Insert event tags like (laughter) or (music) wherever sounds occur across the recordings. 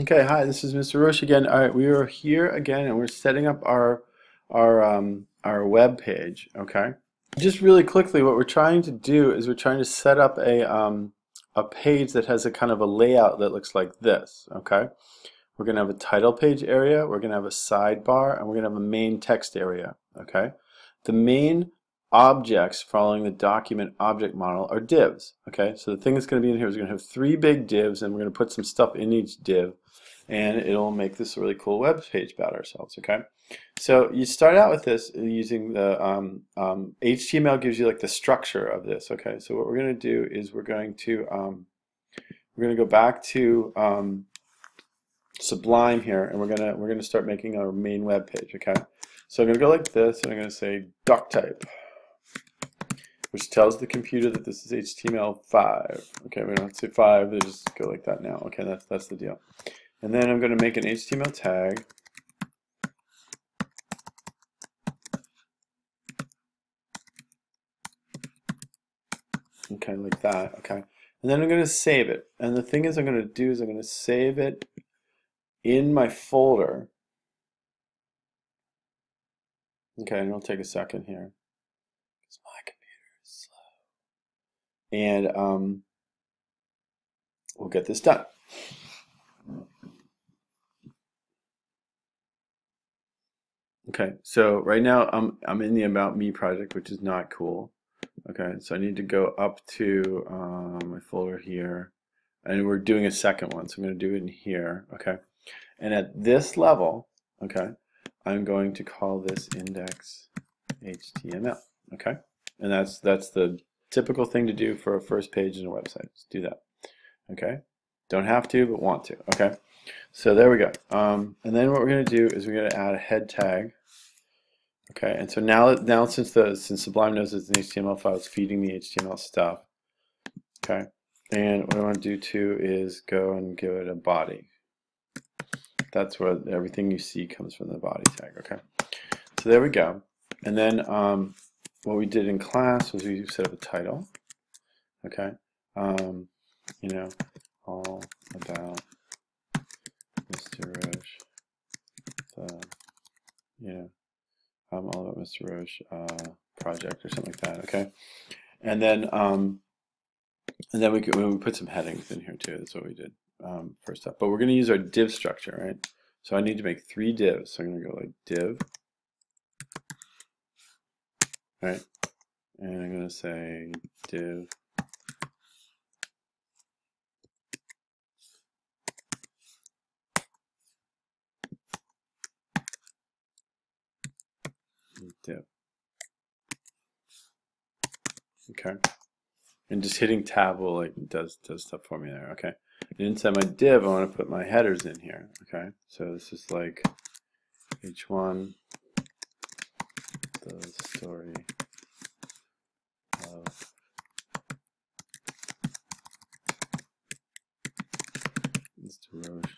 Okay, hi, this is Mr. Roche again. All right, we are here again and we're setting up our our um, our web page, okay? Just really quickly, what we're trying to do is we're trying to set up a um, a page that has a kind of a layout that looks like this, okay? We're going to have a title page area, we're going to have a sidebar, and we're going to have a main text area, okay? The main objects following the document object model are divs. Okay, so the thing that's going to be in here is going to have three big divs, and we're going to put some stuff in each div, and it'll make this a really cool web page about ourselves. Okay, so you start out with this using the um, um, HTML gives you like the structure of this. Okay, so what we're going to do is we're going to um, we're going to go back to um, Sublime here, and we're gonna we're gonna start making our main web page. Okay, so I'm going to go like this, and I'm going to say doc type which tells the computer that this is HTML5. Okay, we don't have to say 5, they just go like that now. Okay, that's, that's the deal. And then I'm going to make an HTML tag. Okay, like that, okay. And then I'm going to save it. And the thing is I'm going to do is I'm going to save it in my folder. Okay, and it'll take a second here. And um, we'll get this done. Okay, so right now I'm, I'm in the About Me project, which is not cool. Okay, so I need to go up to um, my folder here, and we're doing a second one, so I'm going to do it in here. Okay, and at this level, okay, I'm going to call this index HTML. Okay, and that's that's the typical thing to do for a first page in a website. Let's do that. Okay. Don't have to, but want to. Okay. So there we go. Um, and then what we're going to do is we're going to add a head tag. Okay. And so now, now since the since Sublime knows it's an HTML file, it's feeding the HTML stuff. Okay. And what I want to do too is go and give it a body. That's where everything you see comes from the body tag. Okay. So there we go. And then um, what we did in class was we set up a title. Okay. Um, you know, all about Mr. Roche. The, you know, um, all about Mr. Roche uh, project or something like that. Okay. And then, um, and then we could, we put some headings in here too. That's what we did um, first up. But we're going to use our div structure, right? So I need to make three divs. So I'm going to go like div right? And I'm going to say div div. Okay. And just hitting tab will like does does stuff for me there. Okay. And inside my div, I want to put my headers in here. Okay. So this is like h1 the story of Mr. Roche.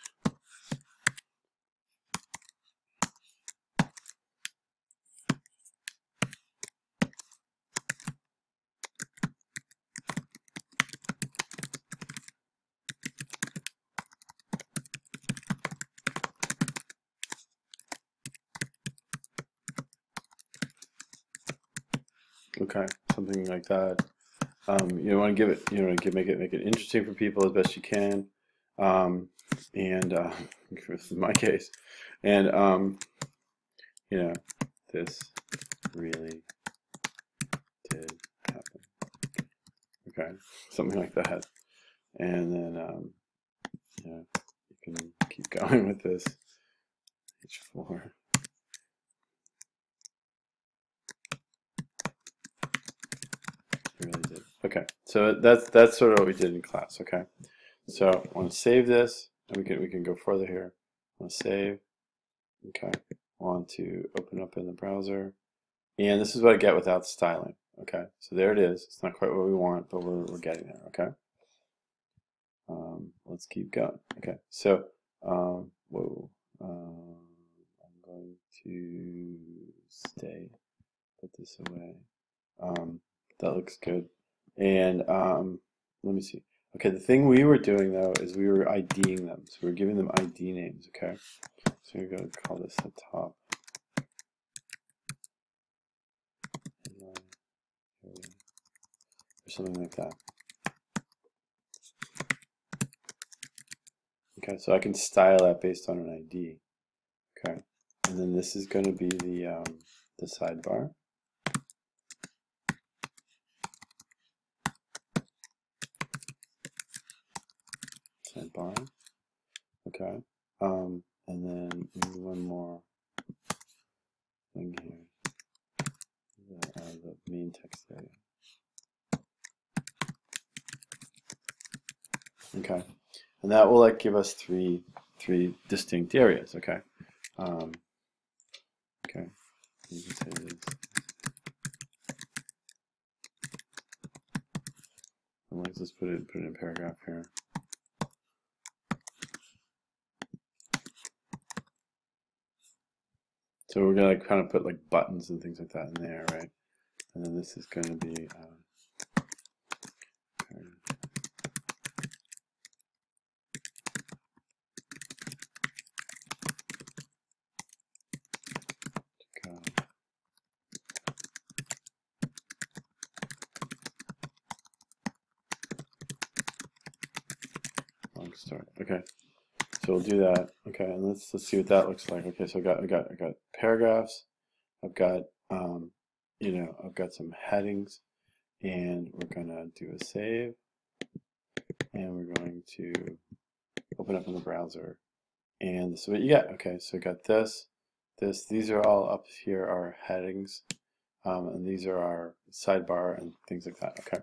Okay, something like that. Um, you want to give it, you know, give, make it make it interesting for people as best you can. Um, and uh, (laughs) this is my case. And um, you know, this really did happen. Okay, something like that. And then um, you know, you can keep (laughs) going with this. H4. really did. Okay, so that's that's sort of what we did in class. Okay, so I want to save this, and we can we can go further here. I want to save. Okay, I want to open up in the browser, and this is what I get without styling. Okay, so there it is. It's not quite what we want, but we're we're getting there. Okay. Um, let's keep going. Okay, so um, whoa, um, I'm going to stay. Put this away. Um, that looks good. And um, let me see. Okay, the thing we were doing though is we were IDing them. So we were giving them ID names, okay? So we're going to call this the top. Or something like that. Okay, so I can style that based on an ID. Okay, and then this is going to be the um, the sidebar. Okay, um, and then one more thing here. The, uh, the main text area. Okay, and that will like give us three three distinct areas. Okay, um, okay. Let's put it put it in a paragraph here. So we're gonna kind of put like buttons and things like that in there, right? And then this is going um, to be. Start. Okay, so we'll do that. Okay, and let's let's see what that looks like. Okay, so I got I got I got paragraphs. I've got um, you know I've got some headings, and we're gonna do a save, and we're going to open up in the browser, and this is what you get. Okay, so I got this, this. These are all up here are headings, um, and these are our sidebar and things like that. Okay,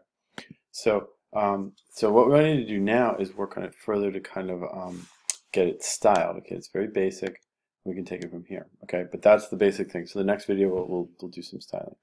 so um, so what we need to do now is work on it further to kind of um, get it styled. Okay, it's very basic. We can take it from here. Okay, but that's the basic thing. So the next video we'll, we'll, we'll do some styling.